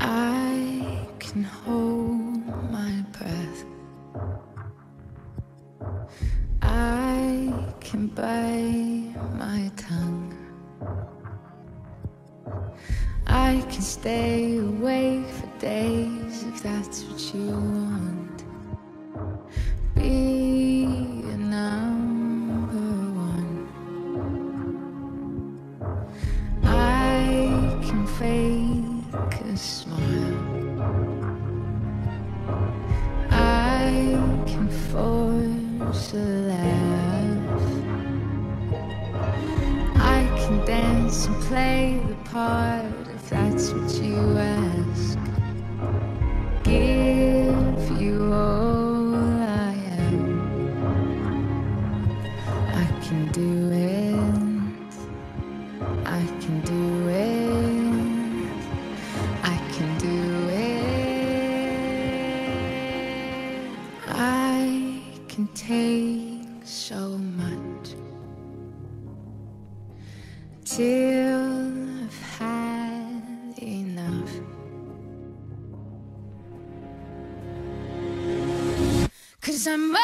I can hold my breath. I can bite my tongue. I can stay awake for days if that's what you want. Can force a laugh. I can dance and play the part if that's what you ask. Give you all I am. I can do it. I can do it. Can take so much till I've had enough. Cause I'm